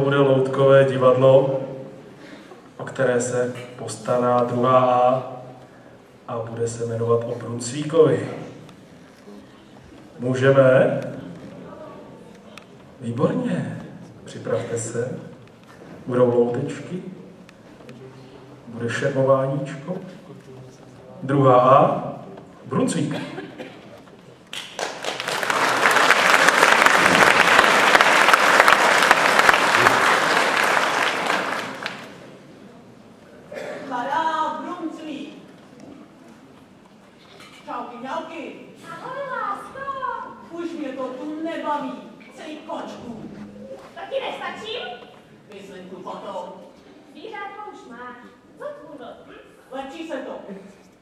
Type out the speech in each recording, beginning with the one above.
bude loutkové divadlo, o které se postará druhá A a bude se jmenovat o Brunsvíkovi. Můžeme? Výborně. Připravte se. Budou loutečky. Bude šermováníčko. Druhá A. nebaví, celý kočku. To ti nestačím? Myslím tu potom. Zvířátko už má. Co tvůj hm? Lepší se to.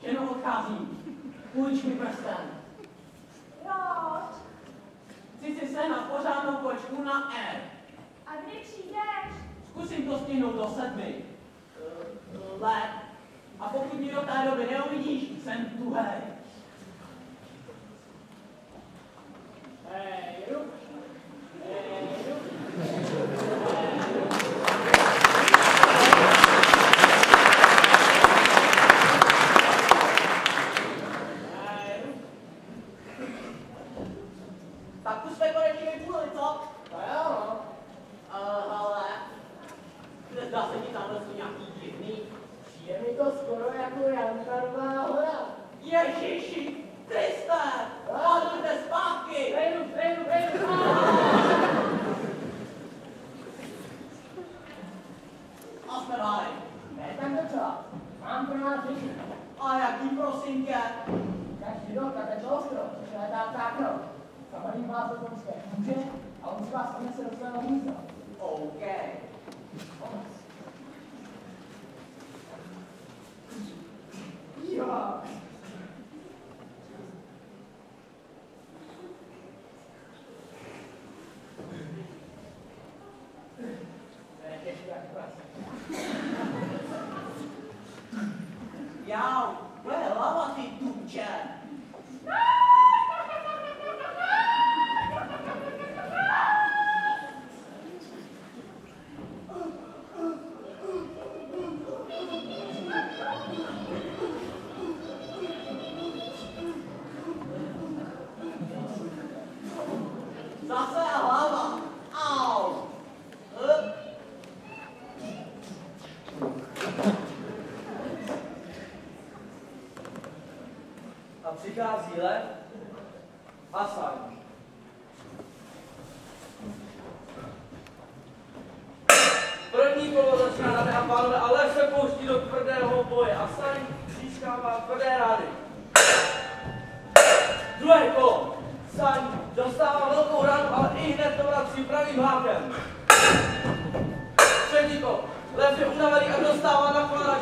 Jenom odchází. Půjč mi prsten. Proč? Chci si se na pořádnou kočku na E. A kdy přijdeš? Zkusím to stihnout do sedmi. Eh, eh, Let. A pokud mi do té doby neuvidíš, jsem tuhej. to skoro jako Jantarová hora. Ježíši, Kriste, házujte zpátky! Vejdu, vejdu, vejdu, A jsme rádi. Ne tak docela. Mám pro nás řešení. A jaký prosím tě? Každý rok a teď ostro, přiletá ptákro. Zabalím vás do tomské kůže a on si vás ponese do svého místa. OK. Zase a hlava. Au. A přichází lev a. První kolo začíná dámy a pánové, ale se pouští do tvrdého boje a získává tvrdé rány. Druhé kolo. Sain dostává startoval pravým hákem. Třetí kop. Lev je unavený a dostává na koláč.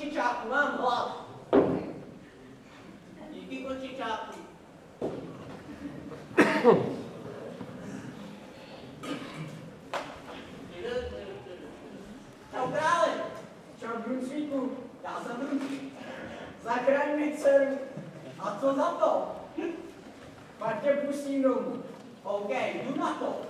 kočičáku, mám hlad. Díky kočičáku. Čau krále. Čau Brunčíku. Já jsem Brunčík. Zachraň mi dceru. A co za to? Pak tě pustím domů. OK, jdu na to.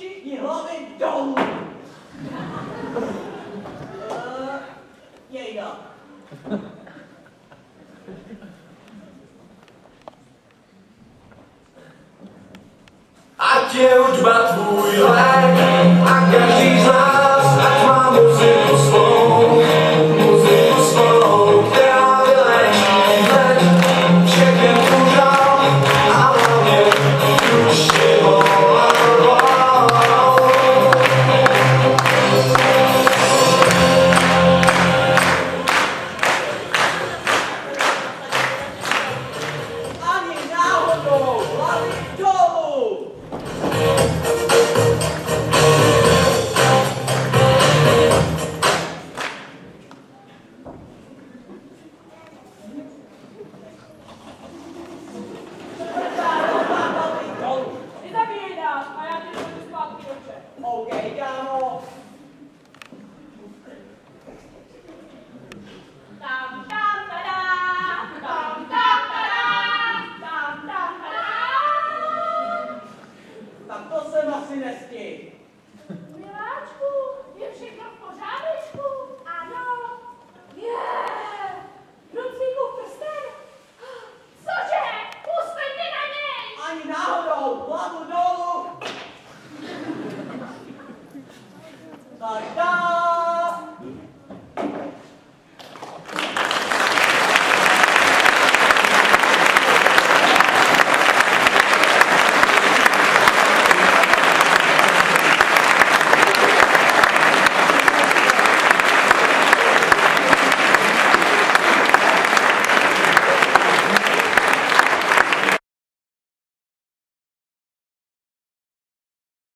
you loving you? uh, yeah, you go. I killed but we like I got these